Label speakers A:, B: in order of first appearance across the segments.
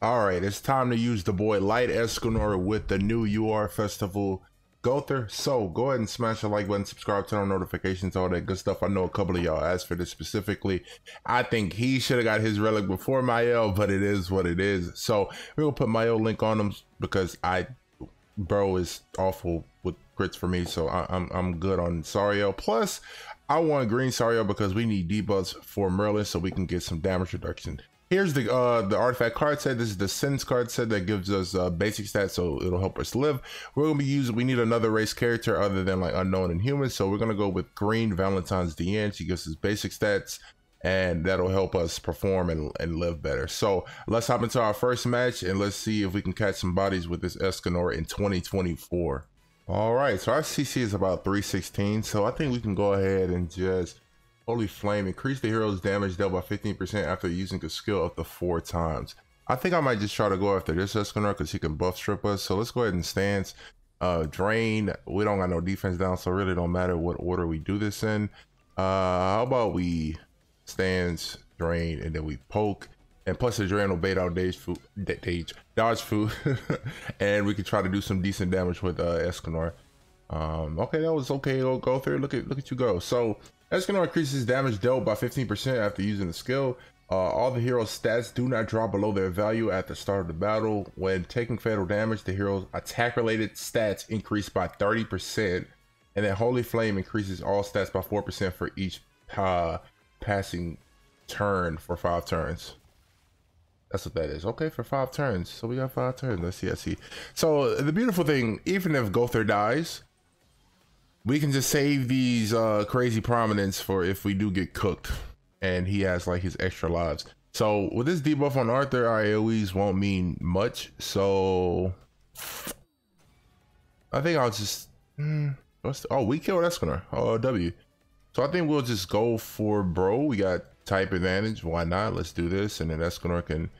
A: All right, it's time to use the boy Light Escanor with the new UR Festival Gowther. So go ahead and smash the like button, subscribe, turn on notifications, all that good stuff. I know a couple of y'all asked for this specifically. I think he should have got his relic before Mael, but it is what it is. So we're gonna put Mael link on him because I, bro, is awful with crits for me. So I, I'm, I'm good on Sariel. Plus, I want green Sariel because we need debuffs for Merlin so we can get some damage reduction. Here's the uh, the artifact card set. This is the sense card set that gives us uh, basic stats, so it'll help us live. We're gonna be using. We need another race character other than like unknown and human, so we're gonna go with Green Valentine's DN. She gives us basic stats, and that'll help us perform and, and live better. So let's hop into our first match and let's see if we can catch some bodies with this Escanor in 2024. All right, so our CC is about 316, so I think we can go ahead and just Holy Flame, increase the hero's damage dealt by 15% after using a skill up to four times. I think I might just try to go after this Escanor because he can buff strip us. So let's go ahead and stance. Uh, drain, we don't got no defense down, so really don't matter what order we do this in. Uh, how about we stance, drain, and then we poke. And plus the drain will bait out dage food, dodge food, and we can try to do some decent damage with uh, Escanor. Um, okay, that was okay. Go, go through. Look at look at you go. So Escanor increases damage dealt by 15% after using the skill. Uh, all the hero's stats do not drop below their value at the start of the battle. When taking fatal damage, the hero's attack-related stats increase by 30%, and then Holy Flame increases all stats by 4% for each uh, passing turn for five turns. That's what that is. Okay, for five turns. So we got five turns. Let's see, let's see. So the beautiful thing, even if Gowther dies, we can just save these uh, crazy prominence for if we do get cooked and he has like his extra lives. So with this debuff on Arthur, our AoEs won't mean much. So I think I'll just, what's the, oh, we killed Escanor, oh, W. So I think we'll just go for bro. We got type advantage. Why not? Let's do this. And then Escanor can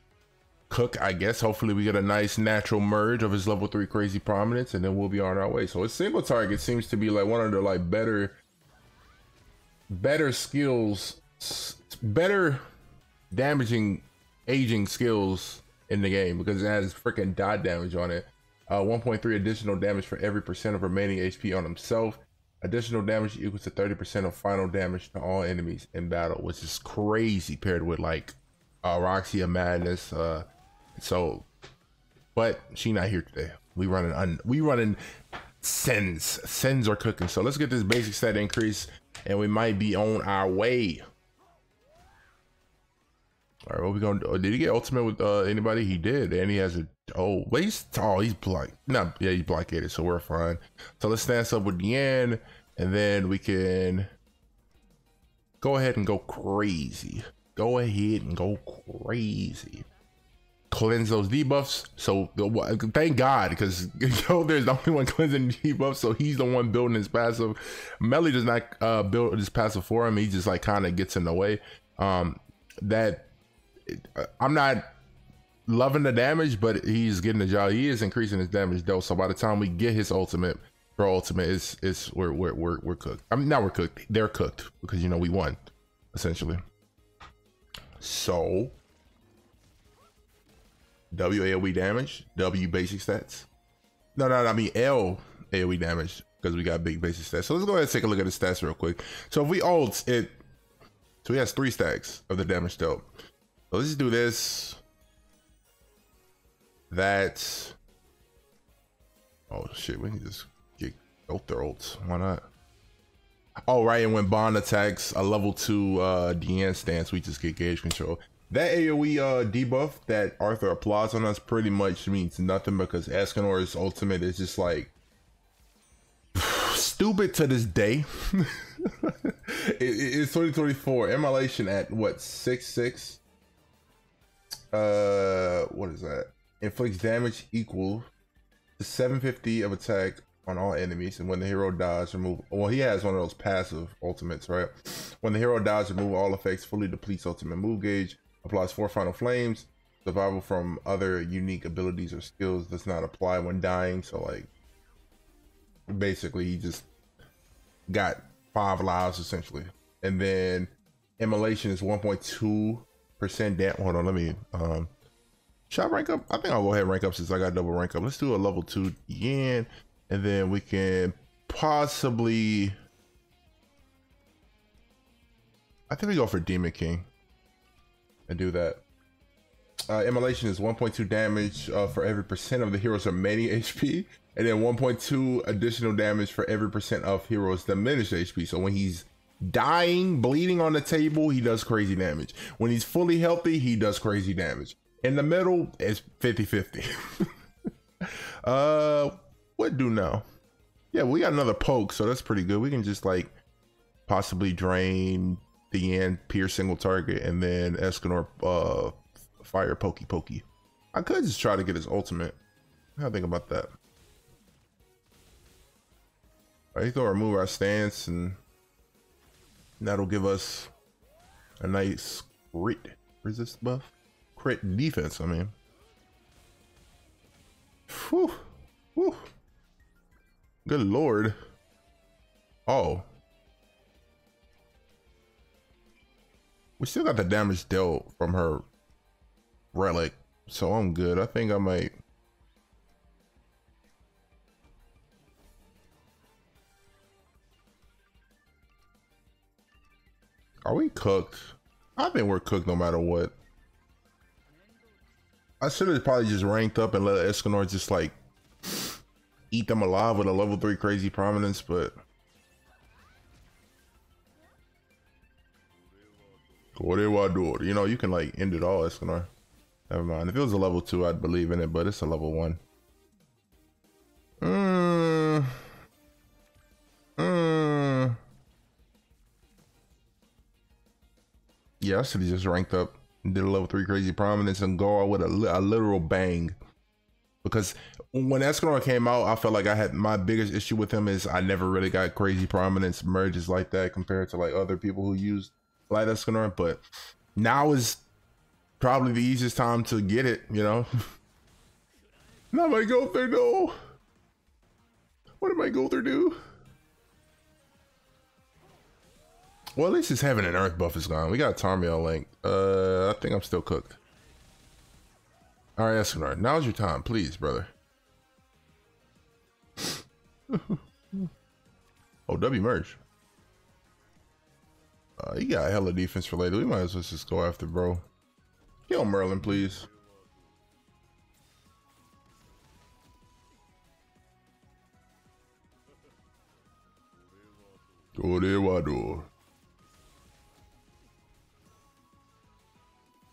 A: Cook, I guess. Hopefully, we get a nice natural merge of his level three crazy prominence, and then we'll be on our way. So, a single target seems to be like one of the like better, better skills, better damaging aging skills in the game because it has freaking dot damage on it. Uh, 1.3 additional damage for every percent of remaining HP on himself. Additional damage equals to 30% of final damage to all enemies in battle, which is crazy paired with like uh, Roxy of Madness, uh, so, but she not here today. We running un, we running Sins. Sins are cooking. So let's get this basic set increase and we might be on our way. All right, what we gonna do? Did he get ultimate with uh, anybody? He did, and he has a oh, wait, he's tall. He's block, no, yeah, he's blockaded, so we're fine. So let's stance up with end, and then we can go ahead and go crazy. Go ahead and go crazy cleanse those debuffs. So thank God, because yo, there's the only one cleansing debuffs, so he's the one building his passive. Melly does not uh, build his passive for him. He just like kind of gets in the way. Um, that uh, I'm not loving the damage, but he's getting the job. He is increasing his damage though. So by the time we get his ultimate, bro, ultimate is is we're we're we're, we're cooked. I mean, now we're cooked. They're cooked because you know we won essentially. So W AoE damage, W basic stats. No, no, no I mean L AoE damage because we got big basic stats. So let's go ahead and take a look at the stats real quick. So if we ult it, so he has three stacks of the damage dealt. So let's just do this. That. Oh shit, we can just get both their ults. Why not? Oh right, and when Bond attacks a level two uh DN stance, we just get gauge control. That AoE uh, debuff that Arthur applies on us pretty much means nothing because Escanor's ultimate is just like stupid to this day. it, it's 2024. Immolation at what six six? Uh, what is that? Inflicts damage equal to 750 of attack on all enemies, and when the hero dies, remove. Well, he has one of those passive ultimates, right? When the hero dies, remove all effects, fully depletes ultimate move gauge applies four final flames. Survival from other unique abilities or skills does not apply when dying. So like basically he just got five lives essentially. And then immolation is 1.2 percent damage. Hold on, let me um Should I rank up? I think I'll go ahead and rank up since I got double rank up. Let's do a level two yen, and then we can possibly. I think we go for Demon King and do that. Uh, immolation is 1.2 damage uh, for every percent of the hero's remaining HP, and then 1.2 additional damage for every percent of hero's diminished HP. So when he's dying, bleeding on the table, he does crazy damage. When he's fully healthy, he does crazy damage. In the middle, it's 50 50. uh, what do now? Yeah, we got another poke, so that's pretty good. We can just like possibly drain the end, pierce single target, and then Escanor uh fire pokey pokey. I could just try to get his ultimate. I think about that? Right, he's gonna remove our stance and that'll give us a nice crit resist buff. Crit defense, I mean. Whew. Whew. Good lord. Oh. We still got the damage dealt from her relic, so I'm good. I think I might. Are we cooked? I think we're cooked no matter what. I should have probably just ranked up and let Escanor just like eat them alive with a level 3 crazy prominence, but You know, you can like end it all, Escanor. Never mind. If it was a level 2, I'd believe in it, but it's a level 1. Mmm. Mmm. Yeah, I should have just ranked up did a level 3 crazy prominence and go out with a, a literal bang. Because when Escanor came out, I felt like I had my biggest issue with him is I never really got crazy prominence merges like that compared to like other people who used light Escanor. But now is probably the easiest time to get it, you know? Not my Gowther, no. What did my Gowther do? Well, at least his heaven and earth buff is gone. We got Tarmiel Link. Uh, I think I'm still cooked. All right, Escanor, now's your time, please, brother. oh, W merge. Uh, he got a hella defense for later. We might as well just go after bro. Kill Merlin, please.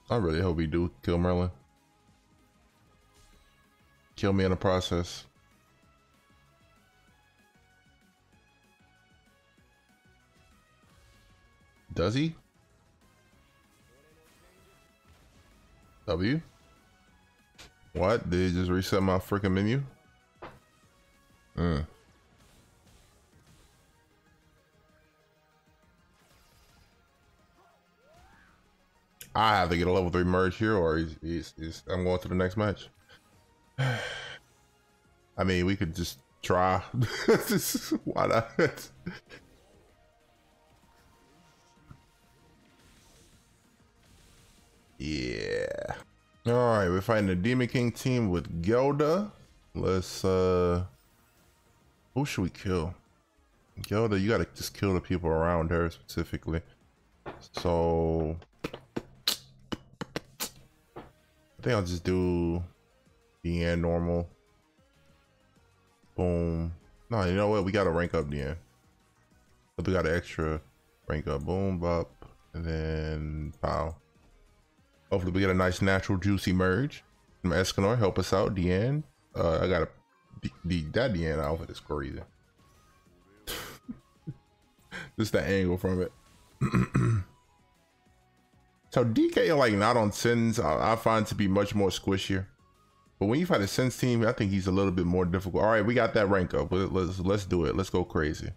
A: I really hope we do kill Merlin. Kill me in the process. Does he? W? What? Did he just reset my freaking menu? Mm. I have to get a level three merge here, or he's, he's, he's, I'm going to the next match. I mean, we could just try. Why not? Yeah. All right, we're fighting the Demon King team with Gelda. Let's, uh, who should we kill? Gelda, you gotta just kill the people around her specifically. So, I think I'll just do the normal. Boom. No, you know what? We gotta rank up the end. we got an extra rank up. Boom, bop, and then pow. Hopefully we get a nice natural juicy merge from Escanor. Help us out, Diane. Uh, I got a the that Diane outfit is crazy. Just the angle from it. so DK like not on Sins, I, I, find to be much more squishier. But when you fight a Sins team, I think he's a little bit more difficult. All right, we got that rank up. Let's let's do it. Let's go crazy.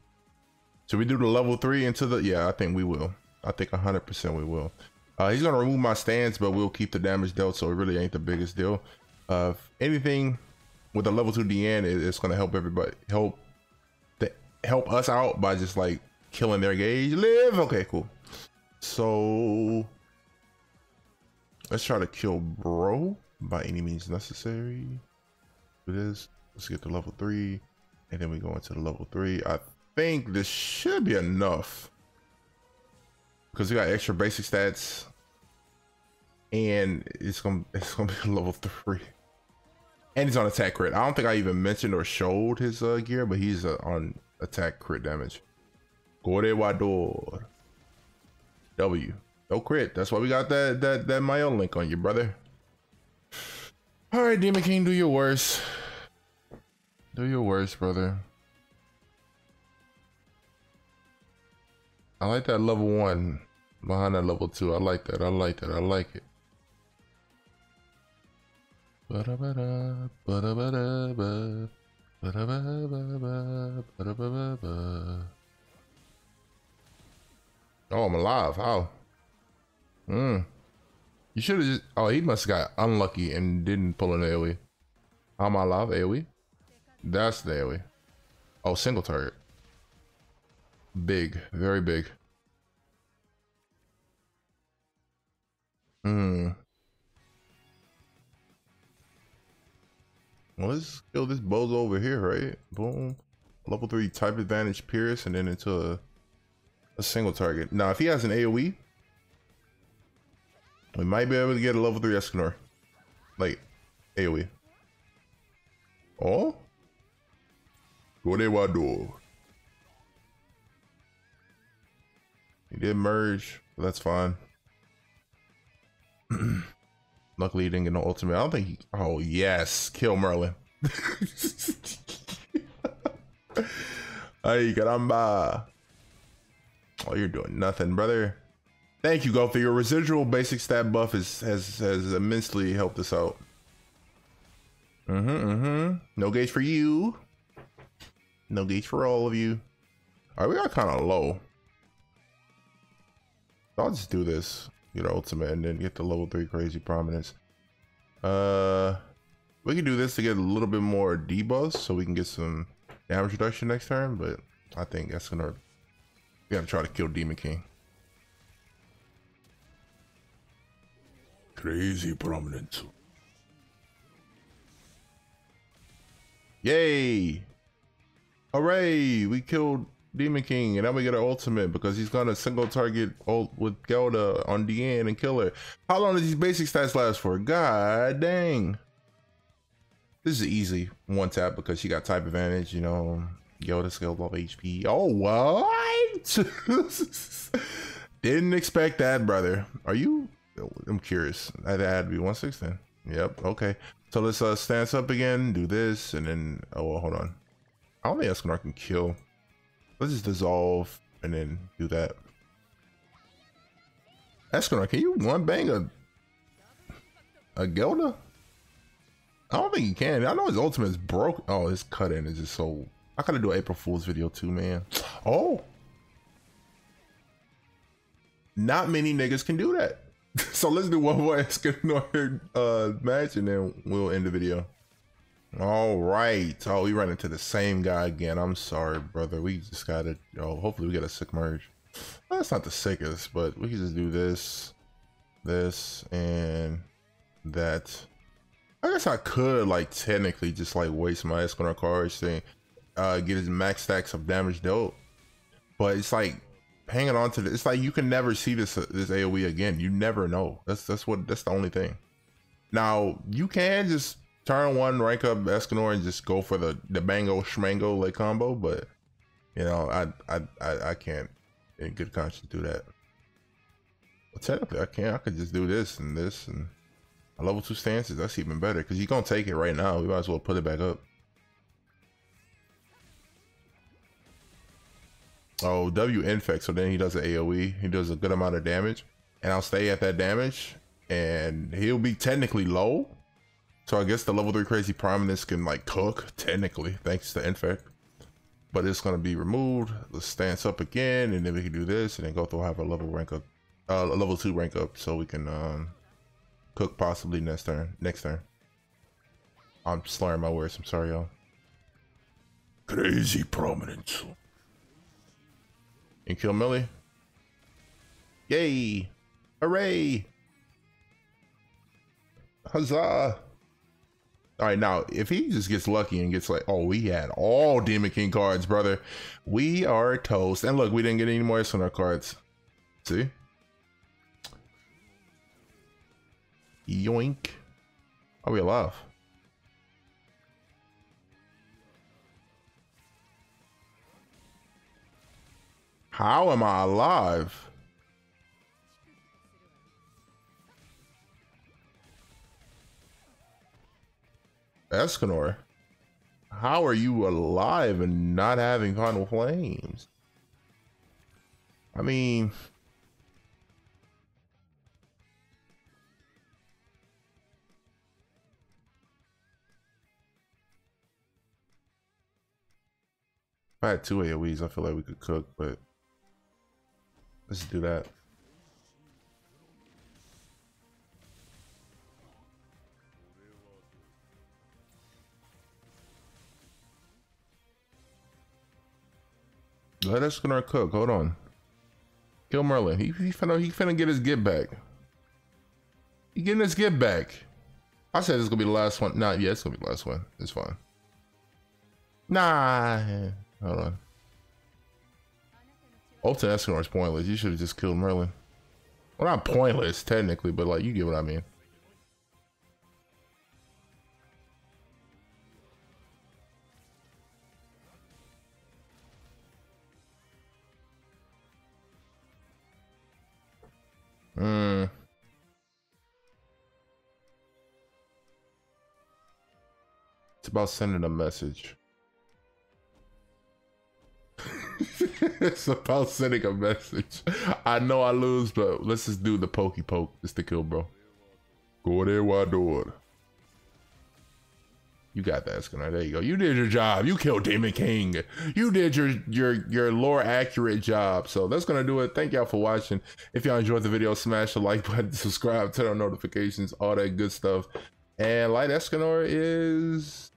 A: Should we do the level three into the? Yeah, I think we will. I think 100% we will. Uh, he's gonna remove my stance, but we'll keep the damage dealt, so it really ain't the biggest deal. Uh, anything with a level two DN, it's gonna help everybody help the, help us out by just like killing their gauge. Live, okay, cool. So let's try to kill bro. by any means necessary. Do this. Let's get to level three. And then we go into the level three. I think this should be enough. Because we got extra basic stats. And it's gonna it's gonna be level three. And he's on attack crit. I don't think I even mentioned or showed his uh, gear, but he's uh, on attack crit damage. Gorewador. W. No crit. That's why we got that that that Mayo link on you, brother. All right, Demon King, do your worst. Do your worst, brother. I like that level one behind that level two. I like that. I like that. I like it. Oh, I'm alive. How? Hmm. You should have just. Oh, he must got unlucky and didn't pull an AoE. How am I alive? AoE? That's the AoE. Oh, single target. Big. Very big. Hmm. Well, let's kill this bozo over here, right? Boom. Level 3 type advantage Pierce and then into a, a single target. Now, if he has an AoE, we might be able to get a level 3 Escanor. Like, AoE. Oh? Godewado. He did merge, but that's fine. Luckily, he didn't get no ultimate. I don't think he. Oh, yes. Kill Merlin. Ay, caramba. Oh, you're doing nothing, brother. Thank you, Gowther your residual basic stat buff is, has has immensely helped us out. Mm-hmm, mm-hmm. No gauge for you. No gauge for all of you. Alright, we got kind of low. I'll just do this, get our ultimate, and then get the level 3 crazy prominence. Uh, we can do this to get a little bit more debuffs so we can get some damage reduction next turn, but I think that's gonna, we gotta try to kill Demon King. Crazy prominence. Yay! Hooray! We killed Demon King, and I'm gonna get our ultimate because he's gonna single target ult with Gelda on DN and kill her. How long does these basic stats last for? God dang. This is easy one tap because she got type advantage, you know. Gelda scaled off HP. Oh, what? Didn't expect that, brother. Are you I'm curious. That had to be 116. Yep. Okay. So let's uh stance up again, do this, and then oh well, hold on. I don't think Escanor can kill. Let's just dissolve and then do that. Escanor, can you one bang a a Gelda? I don't think he can. I know his ultimate is broke. Oh, his cut in is just so. I gotta do an April Fool's video too, man. Oh, not many niggas can do that. so let's do one more Escanor uh, match and then we'll end the video. All right. Oh, we run into the same guy again. I'm sorry, brother. We just gotta. Oh, hopefully we get a sick merge. Well, that's not the sickest, but we can just do this, this, and that. I guess I could like technically just like waste my Escanor cards thing, uh, get his max stacks of damage dealt. But it's like hanging on to this. It's like you can never see this this AOE again. You never know. That's that's what that's the only thing. Now you can just turn one, rank up Escanor, and just go for the the Bango Schmango like combo, but you know I I I, I can't in good conscience do that. Well, technically I can't. I could just do this and this and a level two stances. That's even better because you're gonna take it right now. We might as well put it back up. Oh, W infect. So then he does an AoE. He does a good amount of damage, and I'll stay at that damage, and he'll be technically low. So I guess the level three crazy prominence can like cook technically, thanks to infect. But it's gonna be removed. Let's stance up again, and then we can do this, and then go through have a level rank up, uh, a level two rank up, so we can um, cook possibly next turn. Next turn. I'm slurring my words. I'm sorry, y'all. Crazy prominence and kill Millie. Yay! Hooray! Huzzah! All right, now if he just gets lucky and gets like, oh, we had all Demon King cards, brother, we are toast. And look, we didn't get any more our cards. See? Yoink. Are we alive? How am I alive? Escanor, how are you alive and not having final flames? I mean, I had two AoEs, I feel like we could cook, but Let's do that. Let us gonna cook. Hold on. Kill Merlin. He, he finna he finna get his get back. He getting his get back. I said this is gonna be the last one. Nah, yeah, it's gonna be the last one. It's fine. Nah. Hold on. Ulta Escanor is pointless. You should have just killed Merlin. Well, not pointless, technically, but like, you get what I mean. It's about sending a message. it's about sending a message. I know I lose, but let's just do the pokey poke just to kill, bro. Go there, Wador. You got that, Escanor. There you go. You did your job. You killed Demon King. You did your your your lore accurate job. So that's gonna do it. Thank y'all for watching. If y'all enjoyed the video, smash the like button, subscribe, turn on notifications, all that good stuff. And Light Escanor is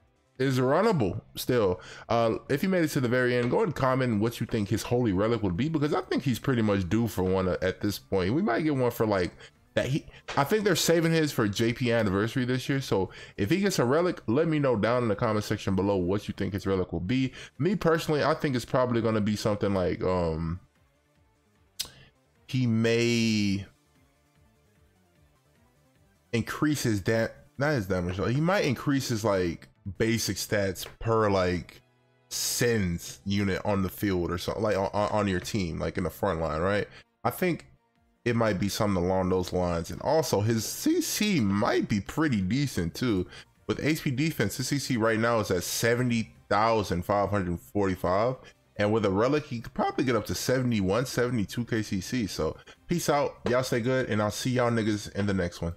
A: is runnable still. Uh, if you made it to the very end, go and comment what you think his holy relic would be because I think he's pretty much due for one at this point. We might get one for like that. He, I think they're saving his for JP anniversary this year. So if he gets a relic, let me know down in the comment section below what you think his relic will be. Me personally, I think it's probably going to be something like um, he may increase his that not his damage. He might increase his like basic stats per like sins unit on the field or something like on, on your team, like in the front line, right? I think it might be something along those lines. And also his CC might be pretty decent too. With HP defense, his CC right now is at 70,545. And with a relic, he could probably get up to 71, 72 KCC. So peace out. Y'all stay good. And I'll see y'all niggas in the next one.